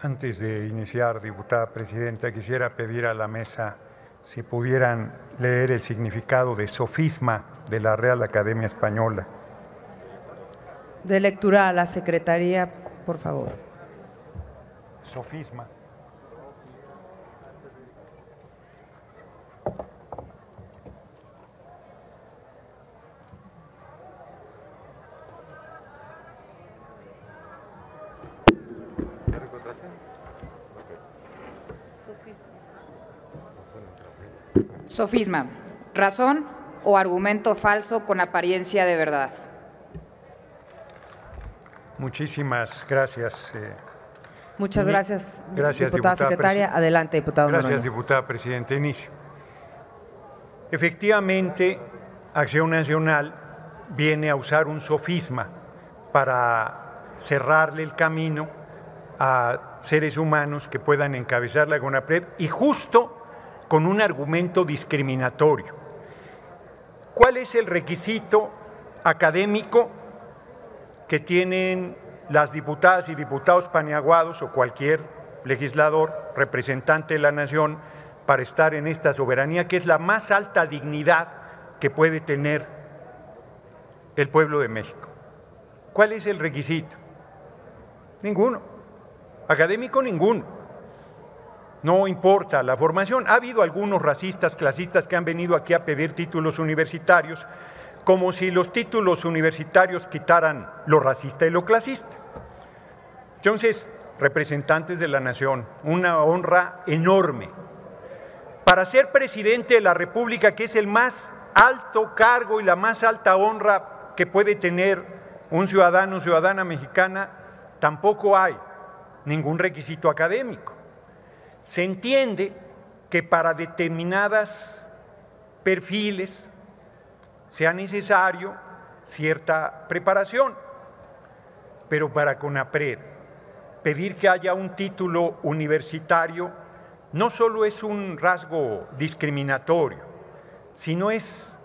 Antes de iniciar, diputada presidenta, quisiera pedir a la mesa si pudieran leer el significado de sofisma de la Real Academia Española. De lectura a la Secretaría, por favor. Sofisma. Sofisma. Razón o argumento falso con apariencia de verdad. Muchísimas gracias. eh, Muchas gracias, Gracias, diputada diputada secretaria. Adelante, diputado Gracias, diputada presidenta. Inicio. Efectivamente, Acción Nacional viene a usar un sofisma para cerrarle el camino a seres humanos que puedan encabezar la CONAPRED y justo con un argumento discriminatorio. ¿Cuál es el requisito académico que tienen las diputadas y diputados paniaguados o cualquier legislador, representante de la nación, para estar en esta soberanía, que es la más alta dignidad que puede tener el pueblo de México? ¿Cuál es el requisito? Ninguno. Académico, ninguno. No importa la formación. Ha habido algunos racistas, clasistas que han venido aquí a pedir títulos universitarios, como si los títulos universitarios quitaran lo racista y lo clasista. Entonces, representantes de la nación, una honra enorme. Para ser presidente de la República, que es el más alto cargo y la más alta honra que puede tener un ciudadano o ciudadana mexicana, tampoco hay ningún requisito académico. Se entiende que para determinadas perfiles sea necesario cierta preparación, pero para CONAPRED pedir que haya un título universitario no solo es un rasgo discriminatorio, sino es,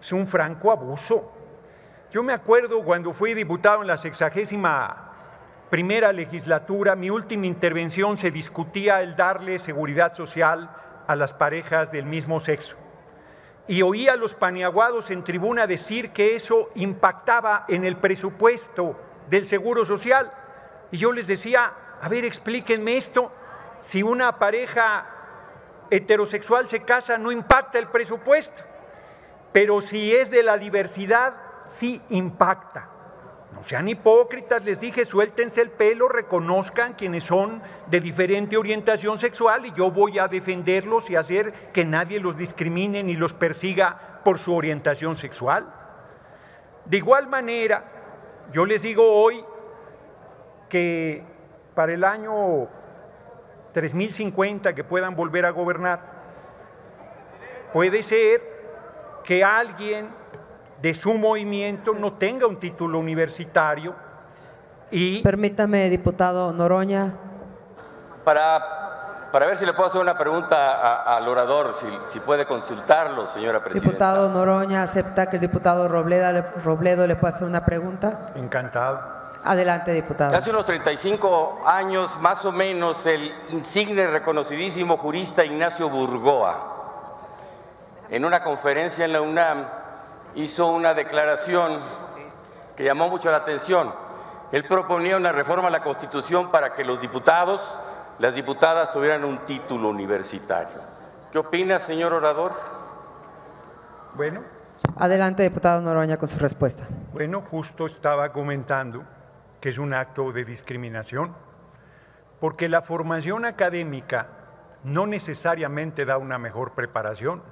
es un franco abuso. Yo me acuerdo cuando fui diputado en la sexagésima primera legislatura, mi última intervención se discutía el darle seguridad social a las parejas del mismo sexo. Y oí a los paniaguados en tribuna decir que eso impactaba en el presupuesto del Seguro Social. Y yo les decía, a ver, explíquenme esto, si una pareja heterosexual se casa no impacta el presupuesto, pero si es de la diversidad, sí impacta. No sean hipócritas, les dije, suéltense el pelo, reconozcan quienes son de diferente orientación sexual y yo voy a defenderlos y hacer que nadie los discrimine ni los persiga por su orientación sexual. De igual manera, yo les digo hoy que para el año 3050 que puedan volver a gobernar, puede ser que alguien de su movimiento no tenga un título universitario y Permítame, diputado Noroña. Para, para ver si le puedo hacer una pregunta a- al orador, si, si puede consultarlo, señora presidenta. Diputado Noroña, ¿acepta que el diputado Robledo le, Robledo le pueda hacer una pregunta? encantado. Adelante, diputado. Hace unos 35 años, más o menos, el insigne y reconocidísimo jurista Ignacio Burgoa, en una conferencia en la UNAM, hizo una declaración que llamó mucho la atención. Él proponía una reforma a la Constitución para que los diputados, las diputadas tuvieran un título universitario. ¿Qué opina, señor orador? Bueno, Adelante, diputado Noroña, con su respuesta. Bueno, justo estaba comentando que es un acto de discriminación, porque la formación académica no necesariamente da una mejor preparación,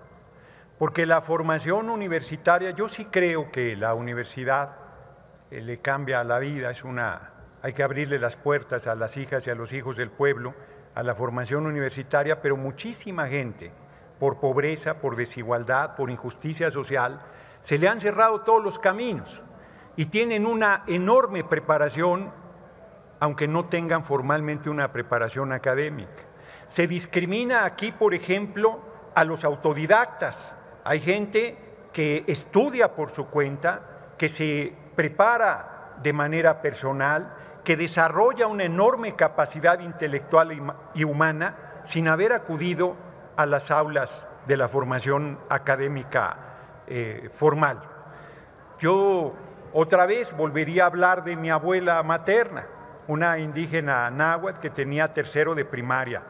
porque la formación universitaria, yo sí creo que la universidad eh, le cambia la vida, es una, hay que abrirle las puertas a las hijas y a los hijos del pueblo, a la formación universitaria, pero muchísima gente, por pobreza, por desigualdad, por injusticia social, se le han cerrado todos los caminos y tienen una enorme preparación, aunque no tengan formalmente una preparación académica. Se discrimina aquí, por ejemplo, a los autodidactas. Hay gente que estudia por su cuenta, que se prepara de manera personal, que desarrolla una enorme capacidad intelectual y humana sin haber acudido a las aulas de la formación académica eh, formal. Yo otra vez volvería a hablar de mi abuela materna, una indígena náhuatl que tenía tercero de primaria,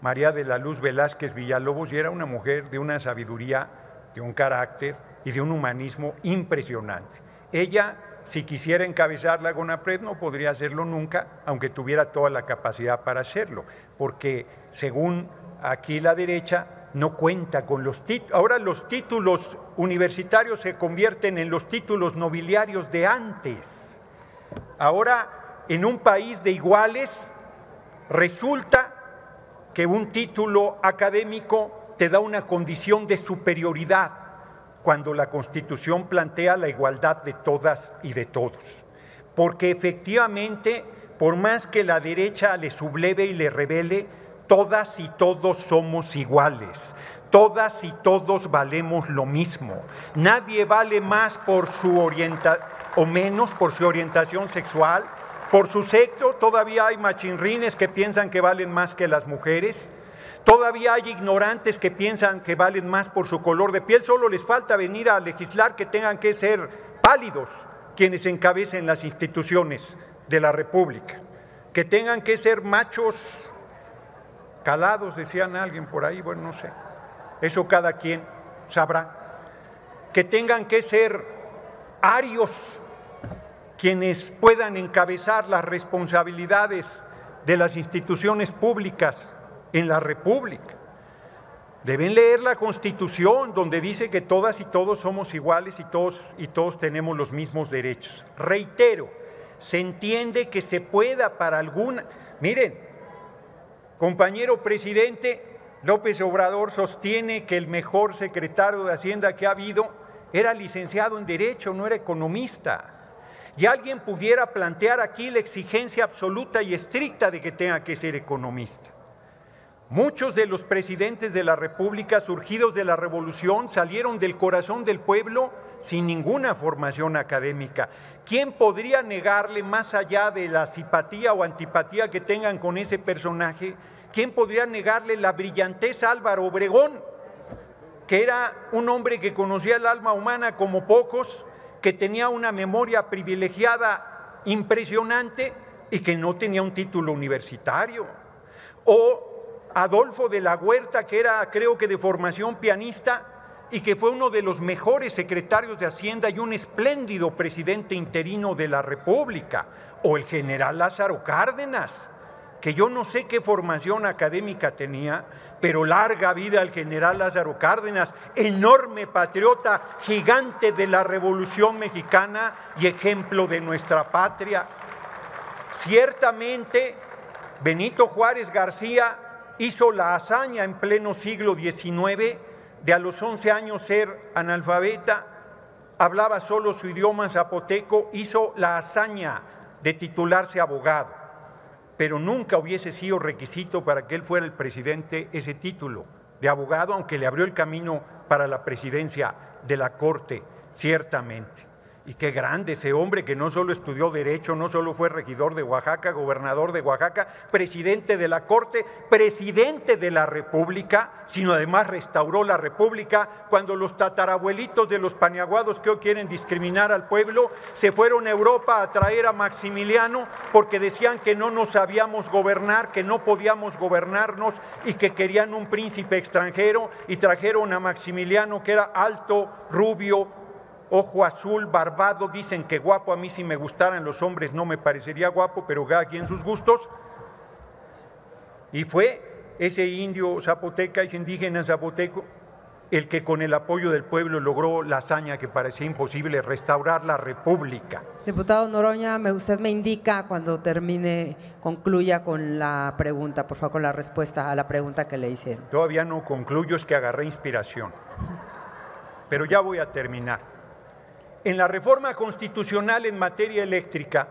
María de la Luz Velázquez Villalobos, y era una mujer de una sabiduría, de un carácter y de un humanismo impresionante. Ella, si quisiera encabezar la GONAPRED, no podría hacerlo nunca, aunque tuviera toda la capacidad para hacerlo, porque según aquí la derecha, no cuenta con los títulos. Ahora los títulos universitarios se convierten en los títulos nobiliarios de antes. Ahora, en un país de iguales, resulta que un título académico te da una condición de superioridad cuando la Constitución plantea la igualdad de todas y de todos. Porque efectivamente, por más que la derecha le subleve y le revele, todas y todos somos iguales. Todas y todos valemos lo mismo. Nadie vale más por su orientación o menos por su orientación sexual, por su sexo. Todavía hay machinrines que piensan que valen más que las mujeres. Todavía hay ignorantes que piensan que valen más por su color de piel. Solo les falta venir a legislar que tengan que ser pálidos quienes encabecen las instituciones de la República, que tengan que ser machos calados, decían alguien por ahí, bueno, no sé. Eso cada quien sabrá. Que tengan que ser arios quienes puedan encabezar las responsabilidades de las instituciones públicas en la República. Deben leer la Constitución donde dice que todas y todos somos iguales y todos y todos tenemos los mismos derechos. Reitero, se entiende que se pueda para alguna, miren, Compañero presidente, López Obrador sostiene que el mejor secretario de Hacienda que ha habido era licenciado en Derecho, no era economista. Y alguien pudiera plantear aquí la exigencia absoluta y estricta de que tenga que ser economista. Muchos de los presidentes de la República surgidos de la revolución salieron del corazón del pueblo sin ninguna formación académica. ¿Quién podría negarle más allá de la simpatía o antipatía que tengan con ese personaje? ¿Quién podría negarle la brillantez Álvaro Obregón, que era un hombre que conocía el alma humana como pocos, que tenía una memoria privilegiada impresionante y que no tenía un título universitario? O Adolfo de la Huerta, que era creo que de formación pianista, y que fue uno de los mejores secretarios de Hacienda y un espléndido presidente interino de la República, o el general Lázaro Cárdenas, que yo no sé qué formación académica tenía, pero larga vida al general Lázaro Cárdenas, enorme patriota, gigante de la Revolución Mexicana y ejemplo de nuestra patria. Ciertamente, Benito Juárez García hizo la hazaña en pleno siglo XIX de a los 11 años ser analfabeta, hablaba solo su idioma zapoteco, hizo la hazaña de titularse abogado, pero nunca hubiese sido requisito para que él fuera el presidente ese título de abogado, aunque le abrió el camino para la presidencia de la Corte, ciertamente. Y qué grande ese hombre que no solo estudió derecho, no solo fue regidor de Oaxaca, gobernador de Oaxaca, presidente de la Corte, presidente de la República, sino además restauró la República. Cuando los tatarabuelitos de los paniaguados que hoy quieren discriminar al pueblo se fueron a Europa a traer a Maximiliano porque decían que no nos sabíamos gobernar, que no podíamos gobernarnos y que querían un príncipe extranjero y trajeron a Maximiliano que era alto, rubio, ojo azul, barbado, dicen que guapo, a mí si me gustaran los hombres no me parecería guapo, pero cada quien sus gustos. Y fue ese indio zapoteca, ese indígena zapoteco, el que con el apoyo del pueblo logró la hazaña que parecía imposible, restaurar la república. Diputado Noroña, usted me indica cuando termine, concluya con la pregunta, por favor, con la respuesta a la pregunta que le hicieron. Todavía no concluyo, es que agarré inspiración. Pero ya voy a terminar en la reforma constitucional en materia eléctrica,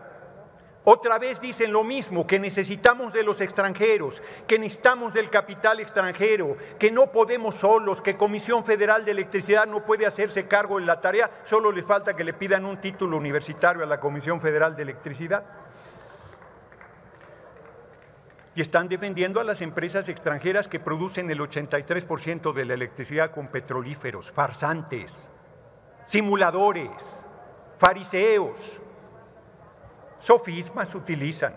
otra vez dicen lo mismo, que necesitamos de los extranjeros, que necesitamos del capital extranjero, que no podemos solos, que Comisión Federal de Electricidad no puede hacerse cargo de la tarea, solo le falta que le pidan un título universitario a la Comisión Federal de Electricidad. y están defendiendo a las empresas extranjeras que producen el 83% de la electricidad con petrolíferos, farsantes, simuladores, fariseos, sofismas utilizan.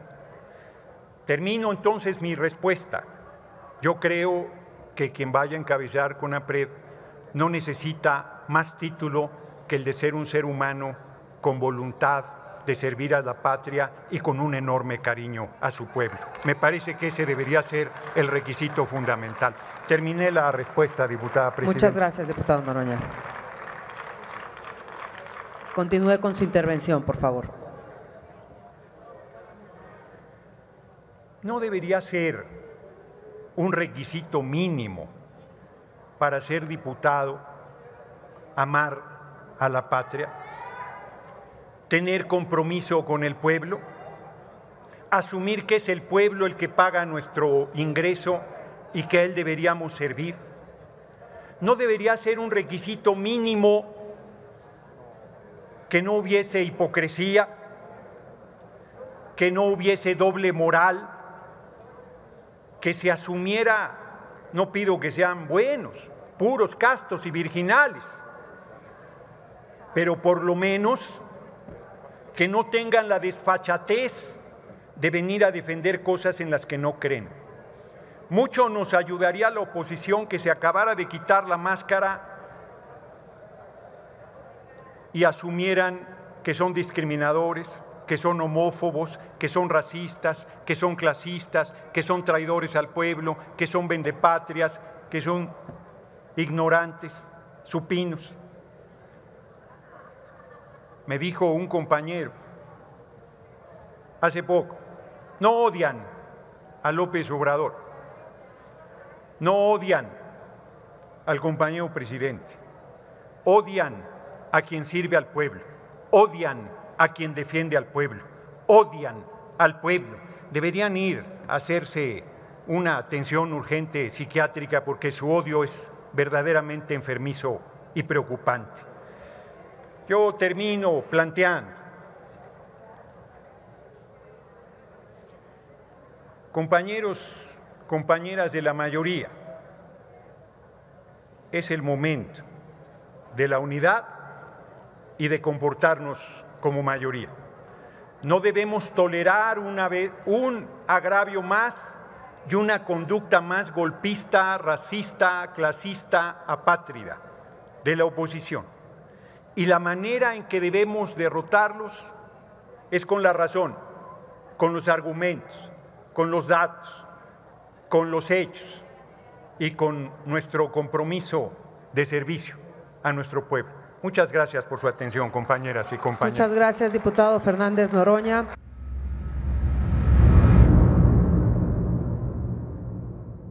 Termino entonces mi respuesta. Yo creo que quien vaya a encabezar con APRED no necesita más título que el de ser un ser humano con voluntad de servir a la patria y con un enorme cariño a su pueblo. Me parece que ese debería ser el requisito fundamental. Terminé la respuesta, diputada presidenta. Muchas gracias, diputado Noroña. Continúe con su intervención, por favor. No debería ser un requisito mínimo para ser diputado amar a la patria tener compromiso con el pueblo, asumir que es el pueblo el que paga nuestro ingreso y que a él deberíamos servir. No debería ser un requisito mínimo que no hubiese hipocresía, que no hubiese doble moral, que se asumiera, no pido que sean buenos, puros, castos y virginales, pero por lo menos que no tengan la desfachatez de venir a defender cosas en las que no creen. Mucho nos ayudaría la oposición que se acabara de quitar la máscara y asumieran que son discriminadores, que son homófobos, que son racistas, que son clasistas, que son traidores al pueblo, que son vendepatrias, que son ignorantes, supinos. Me dijo un compañero hace poco, no odian a López Obrador, no odian al compañero presidente, odian a quien sirve al pueblo, odian a quien defiende al pueblo, odian al pueblo. Deberían ir a hacerse una atención urgente psiquiátrica porque su odio es verdaderamente enfermizo y preocupante. Yo termino planteando, compañeros, compañeras de la mayoría, es el momento de la unidad y de comportarnos como mayoría. No debemos tolerar un agravio más y una conducta más golpista, racista, clasista, apátrida de la oposición. Y la manera en que debemos derrotarlos es con la razón, con los argumentos, con los datos, con los hechos y con nuestro compromiso de servicio a nuestro pueblo. Muchas gracias por su atención, compañeras y compañeros. Muchas gracias, diputado Fernández Noroña.